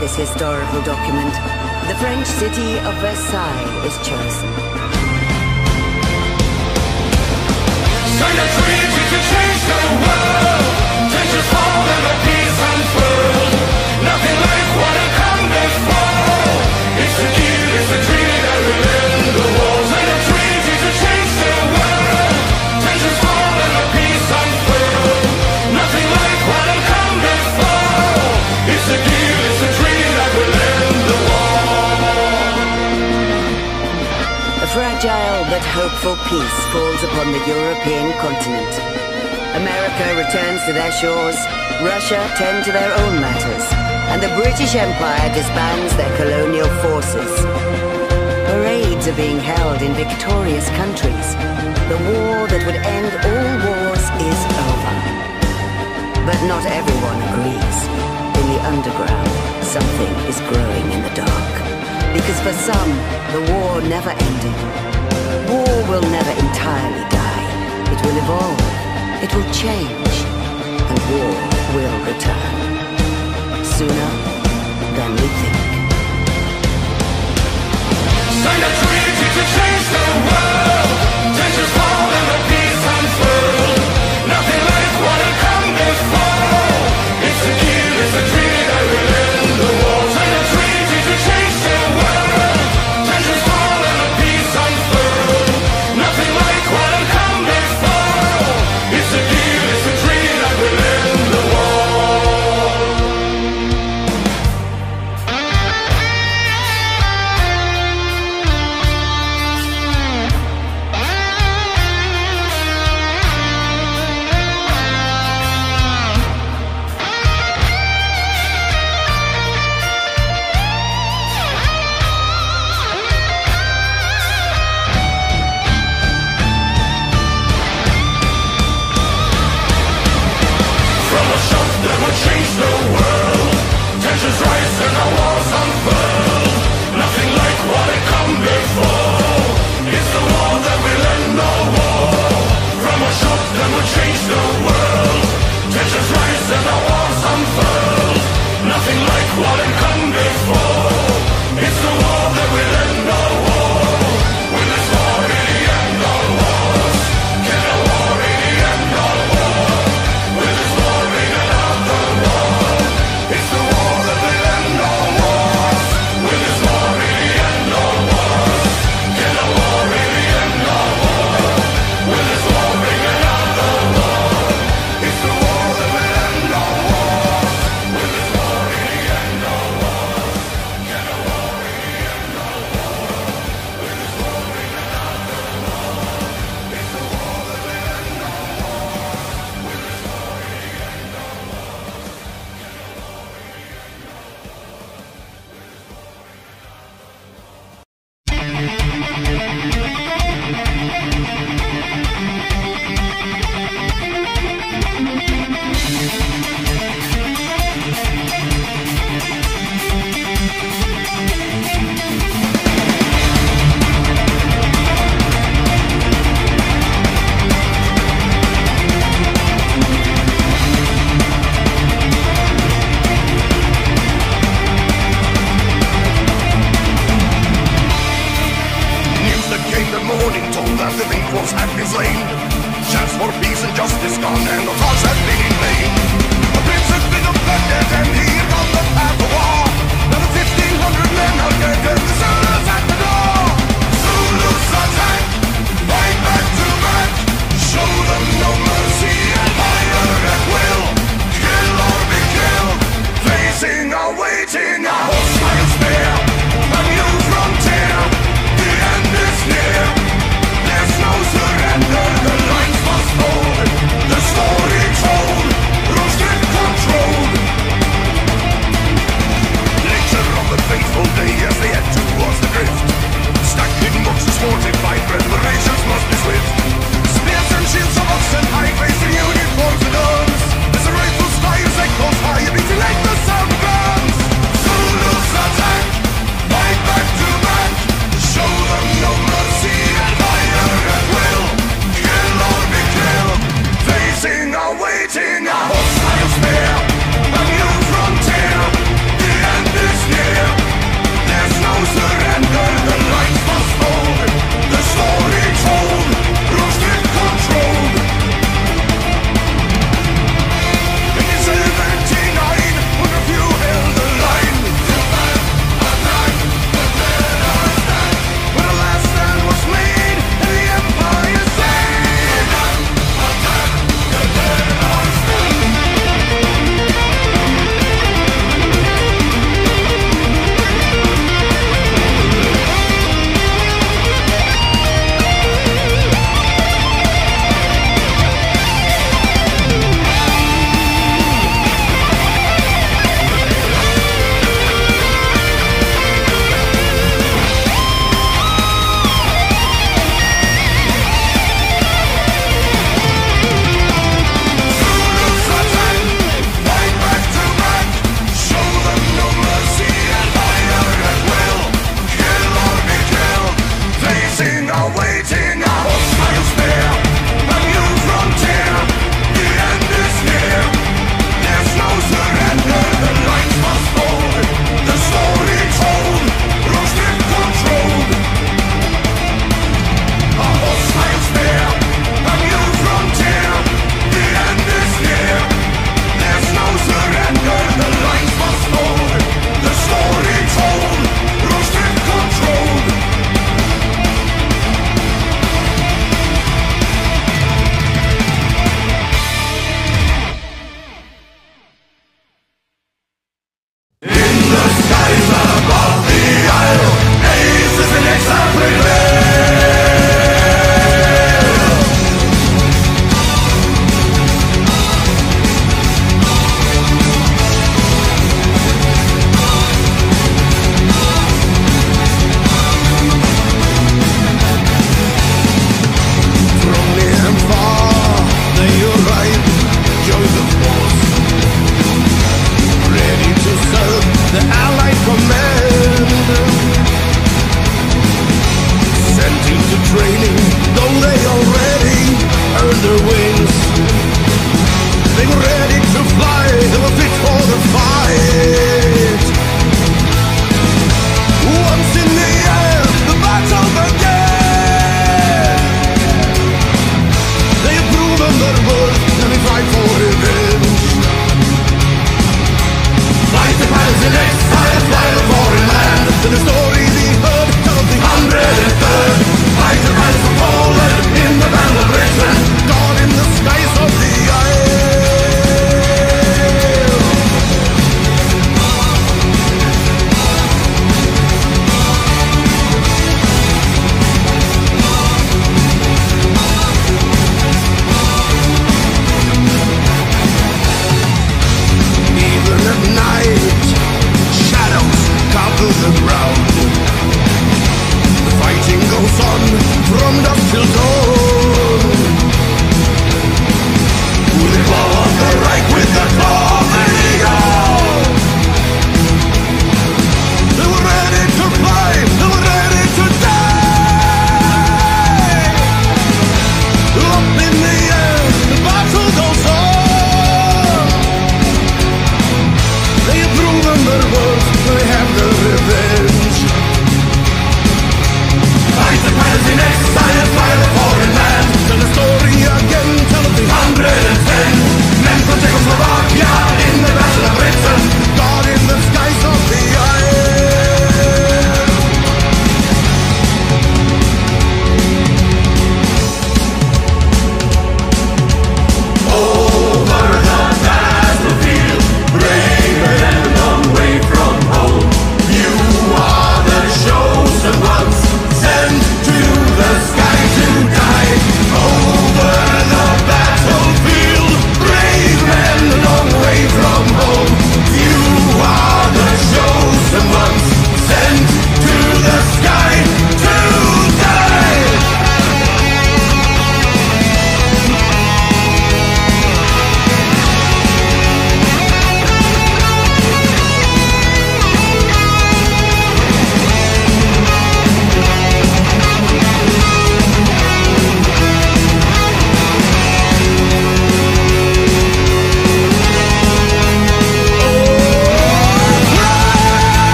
this historical document, the French city of Versailles is chosen. peaceful peace falls upon the European continent. America returns to their shores, Russia tend to their own matters, and the British Empire disbands their colonial forces. Parades are being held in victorious countries. The war that would end all wars is over. But not everyone agrees. In the underground, something is growing in the dark. Because for some, the war never ended will never entirely die. It will evolve, it will change, and war will return. Sooner than we think. Sign a treaty to change the world!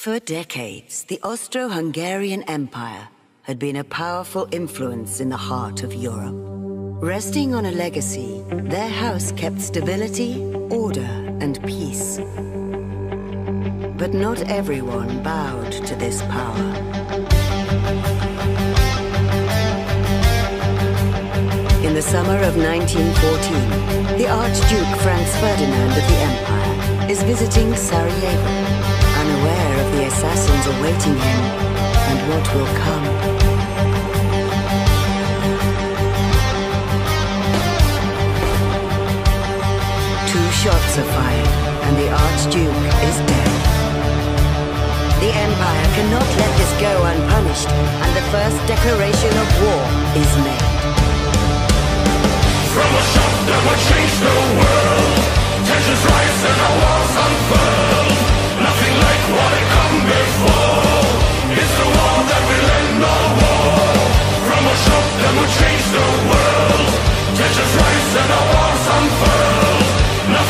For decades, the Austro-Hungarian Empire had been a powerful influence in the heart of Europe. Resting on a legacy, their house kept stability, order, and peace. But not everyone bowed to this power. In the summer of 1914, the Archduke Franz Ferdinand of the Empire is visiting Sarajevo, unaware assassins awaiting him and what will come. Two shots are fired, and the Archduke is dead. The Empire cannot let this go unpunished, and the first declaration of war is made. From a shot that would change the world Tensions rise and our walls unfurl Nothing like what had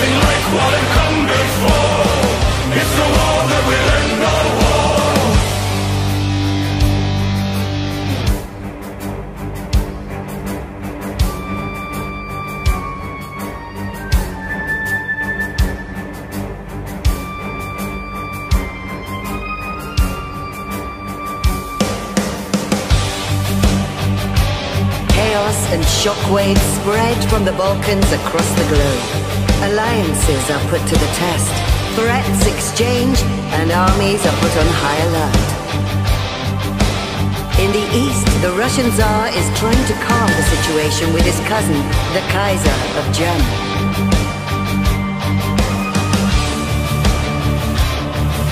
Nothing like what had come before and shockwaves spread from the Balkans across the globe. Alliances are put to the test, threats exchange, and armies are put on high alert. In the east, the Russian Tsar is trying to calm the situation with his cousin, the Kaiser of Germany.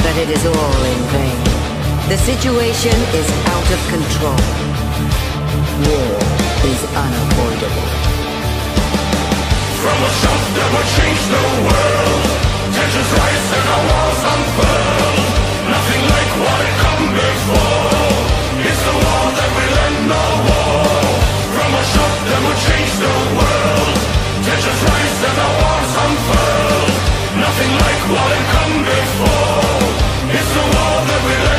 But it is all in vain. The situation is out of control. War is unavoidable. From a shot that would change the world Tensions rise and our walls unfurl Nothing like what had come before. It's the war that will end all war. From a shot that would change the world Tensions rise and our walls unfurl Nothing like what had come before. It's the war that will end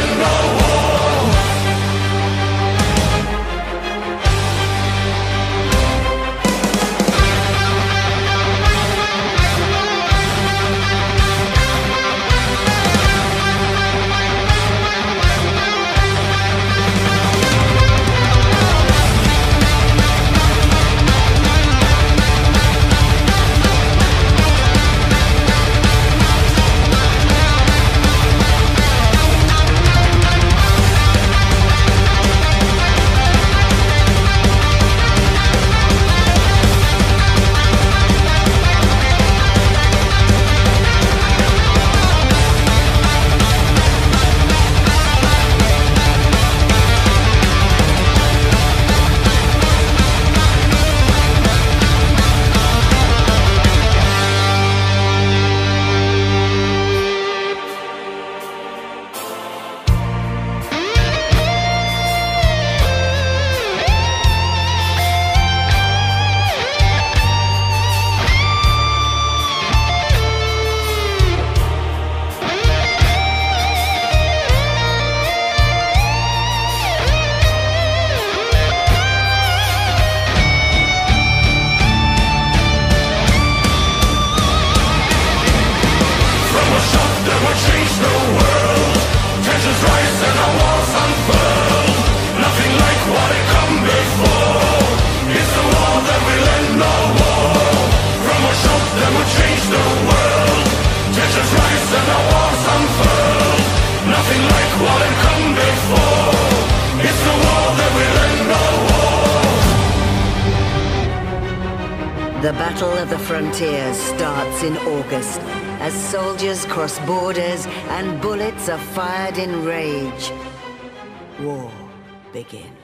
The Battle of the Frontiers starts in August as soldiers cross borders and bullets are fired in rage. War begins.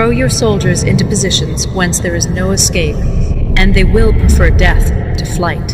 Throw your soldiers into positions whence there is no escape, and they will prefer death to flight.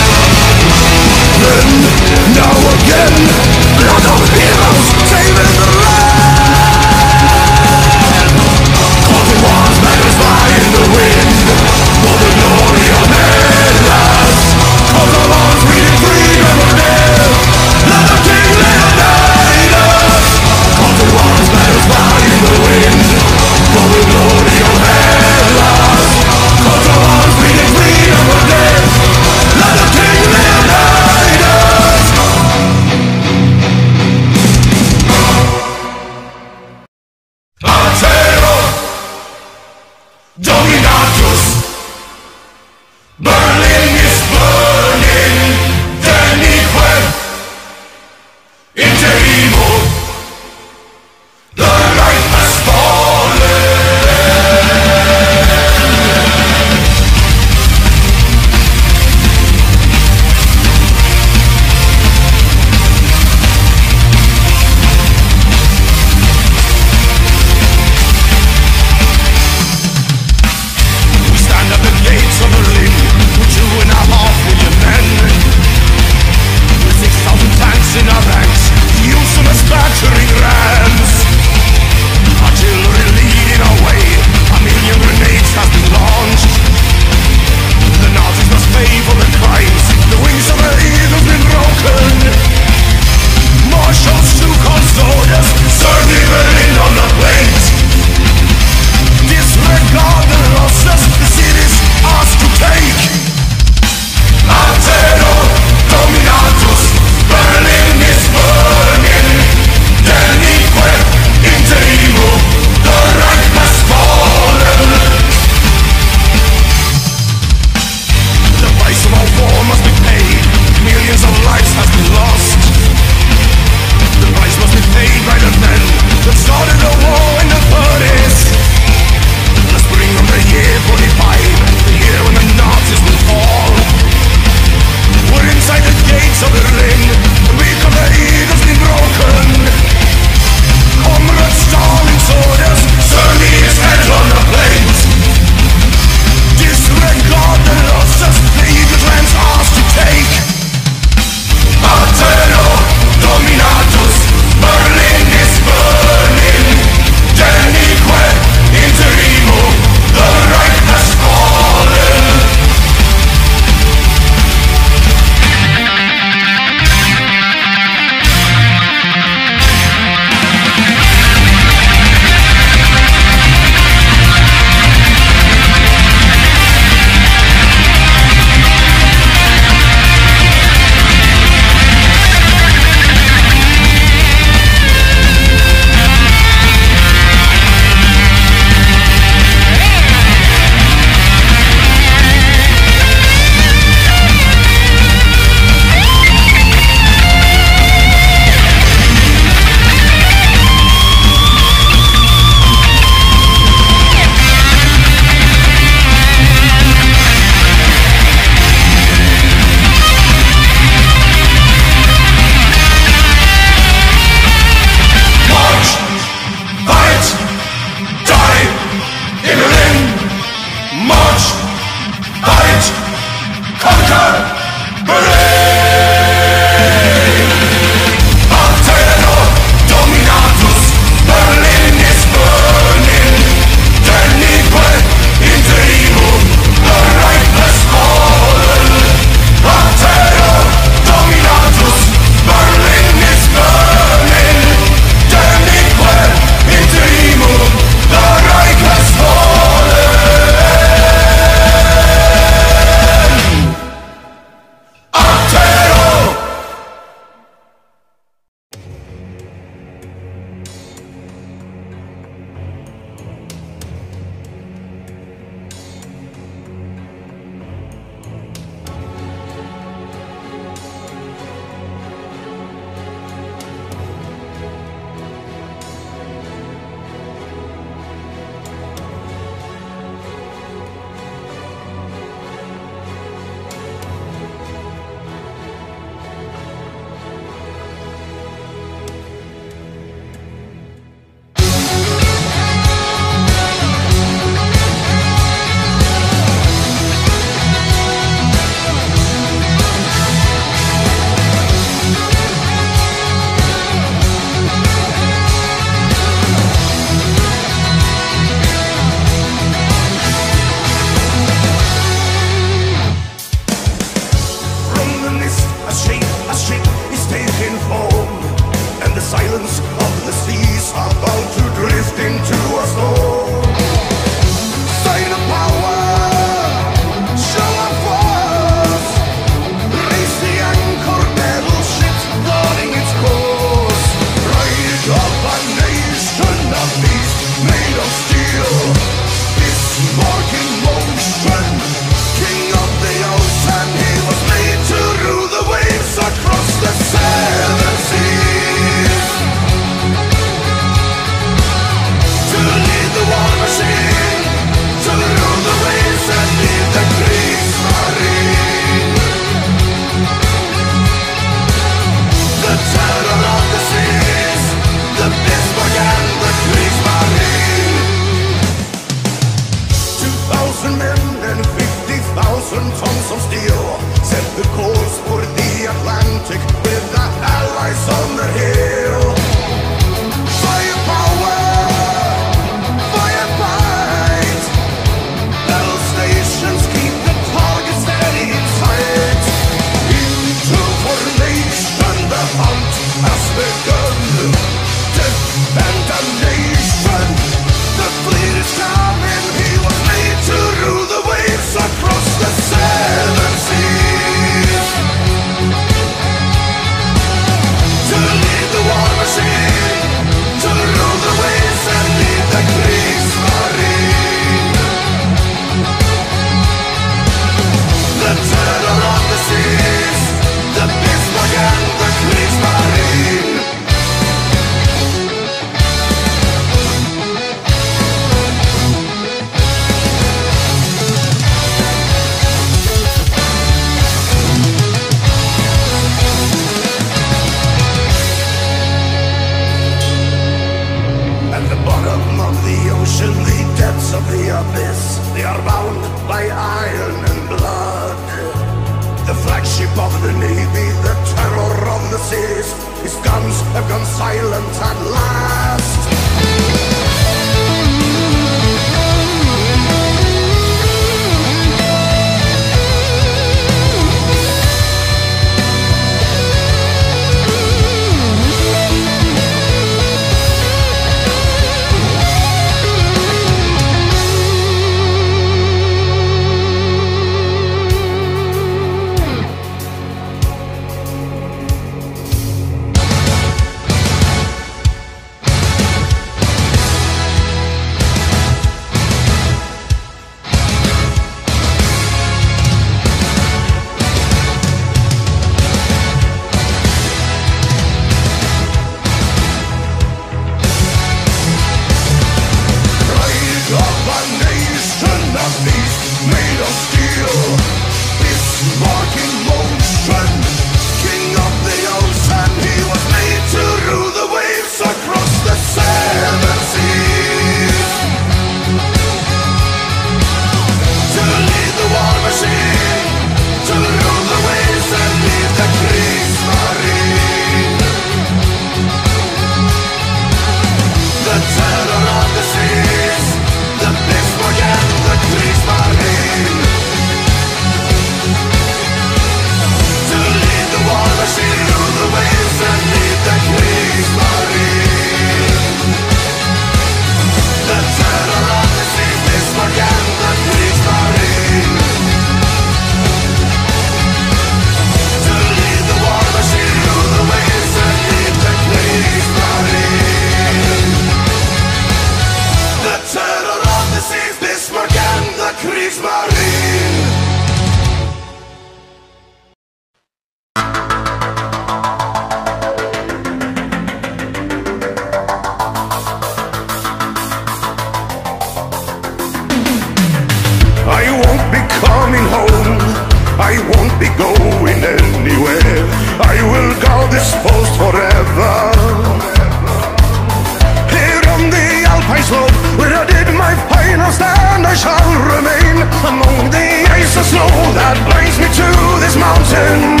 I shall remain among the ice and snow that binds me to this mountain.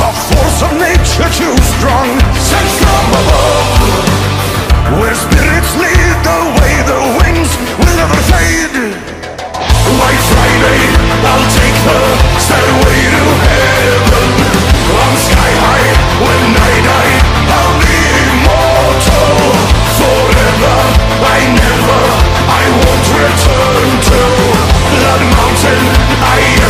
A force of nature too strong, sent from above. Where spirits lead the way, the wings will never fade. White Friday, I'll take the stairway to heaven. I'm sky high when night die, I'll be immortal forever. I Listen, I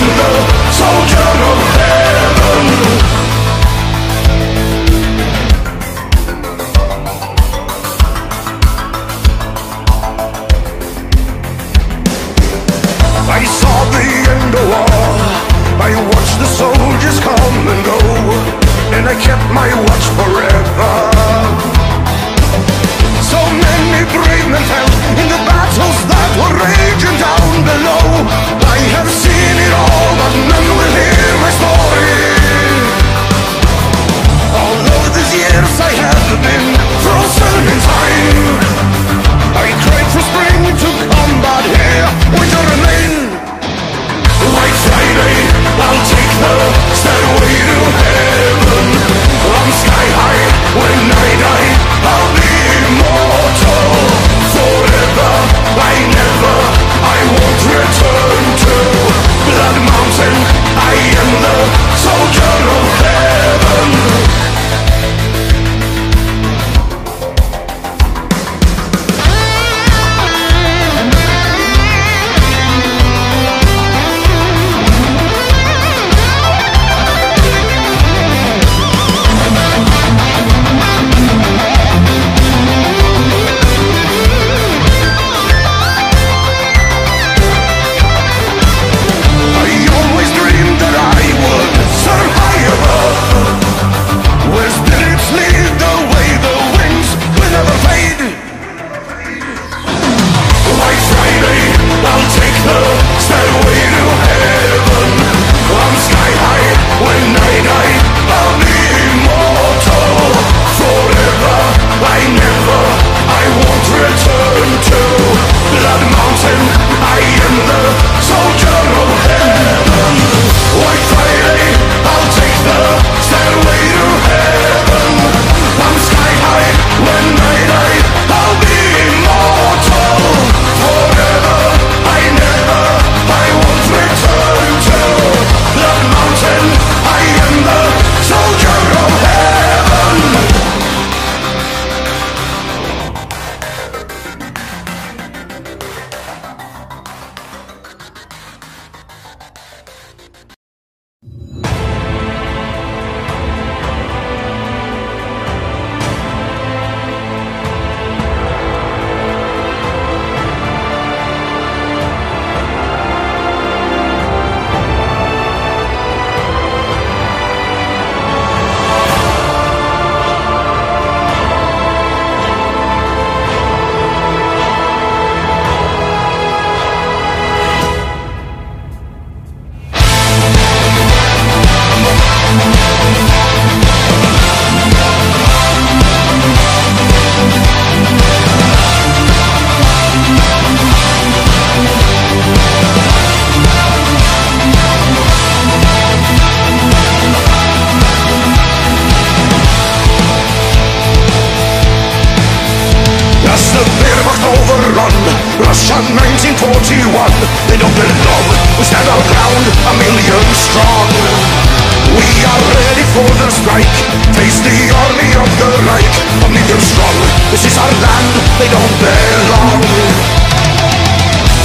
I mean they're strong This is our land, they don't belong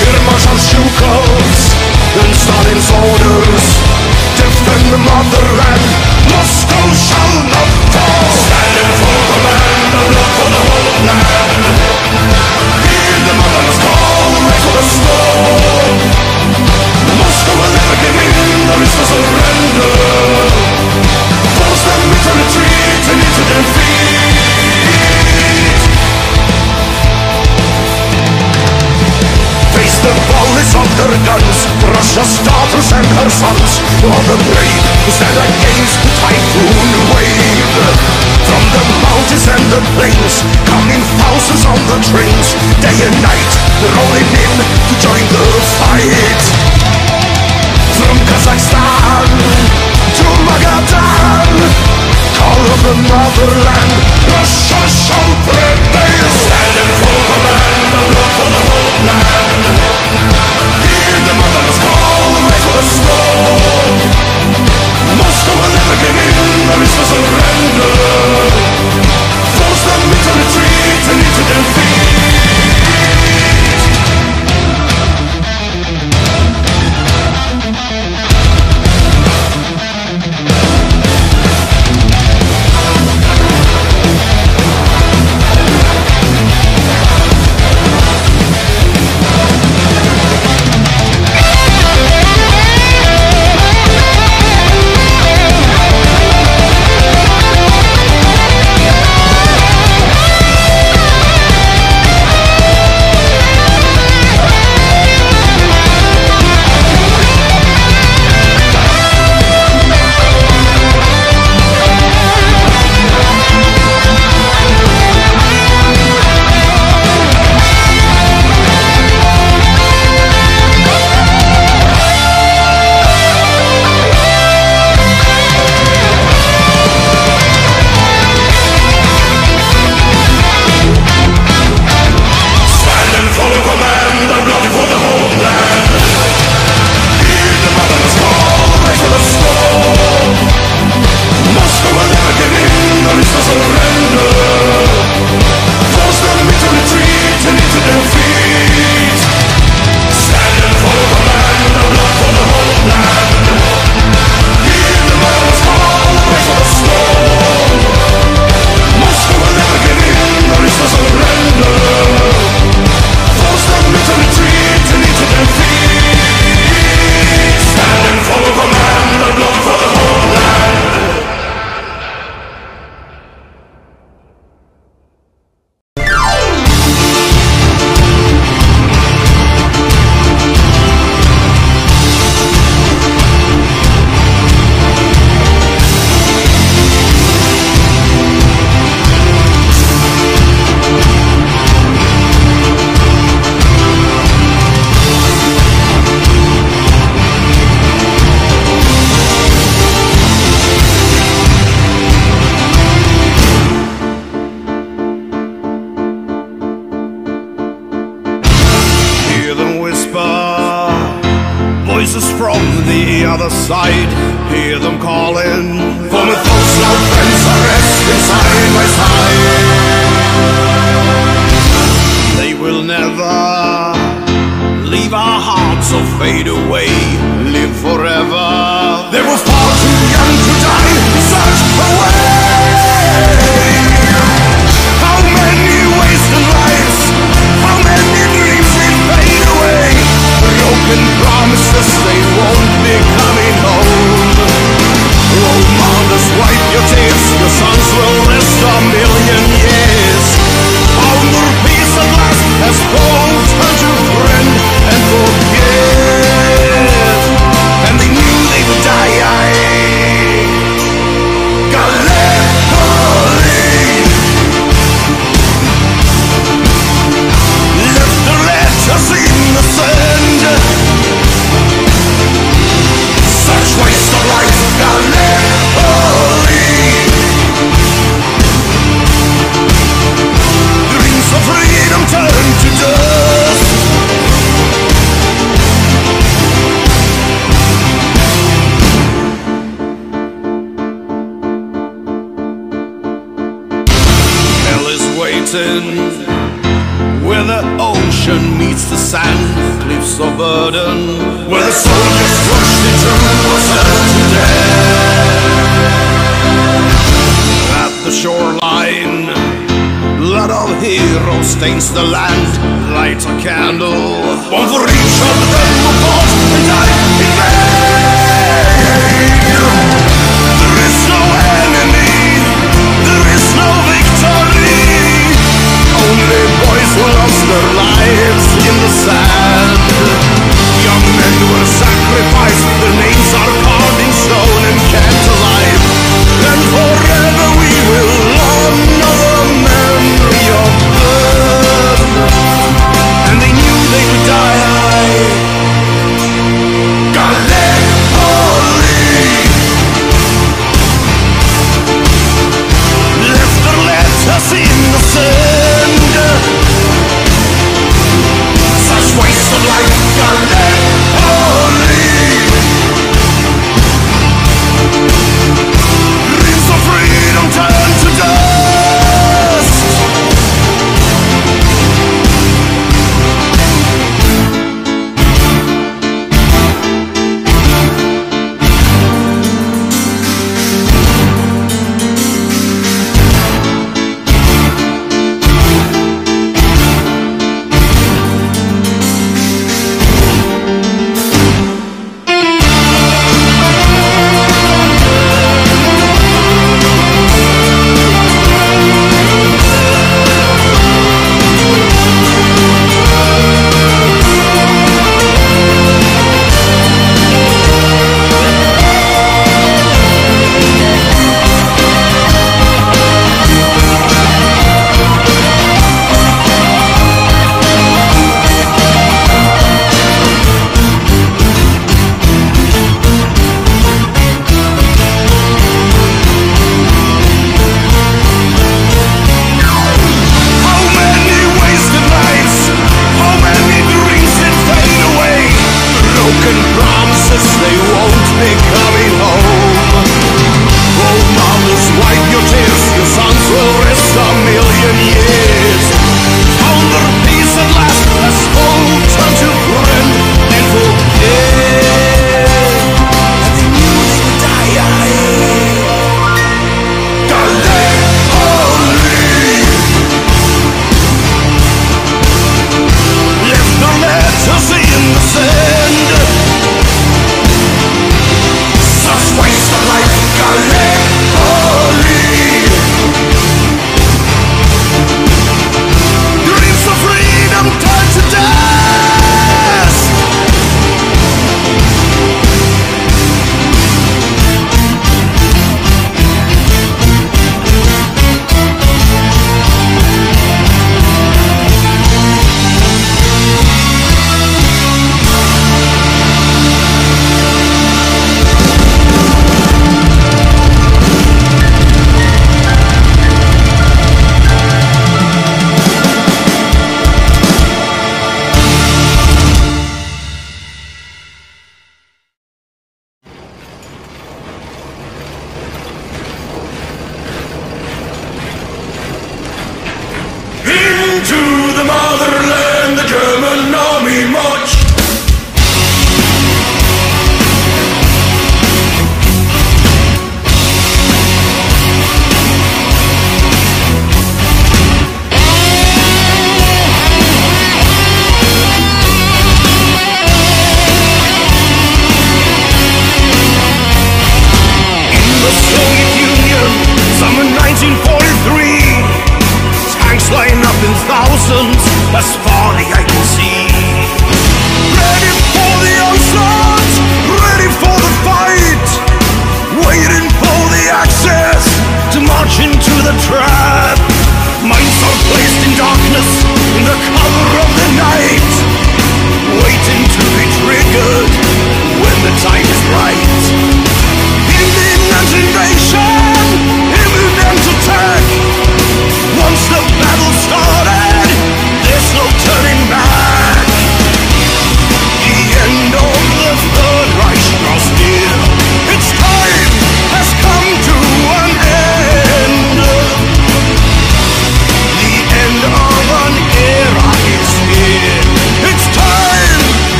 Here march our And Stalin's orders Defend the motherland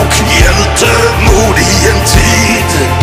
och hjältemod i en tid.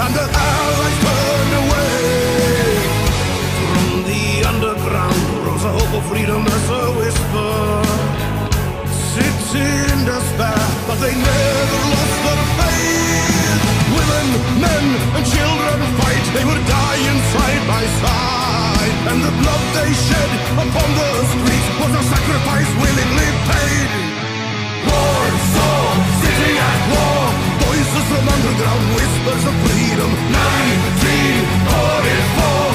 And the Allies turned away. From the underground rose a hope of freedom as a whisper. City in despair, but they never lost their faith. Women, men, and children fight, they were dying side by side. And the blood they shed upon the streets was a sacrifice willingly paid. Warsaw, city at war, voices from underground, whispers of freedom. 1944,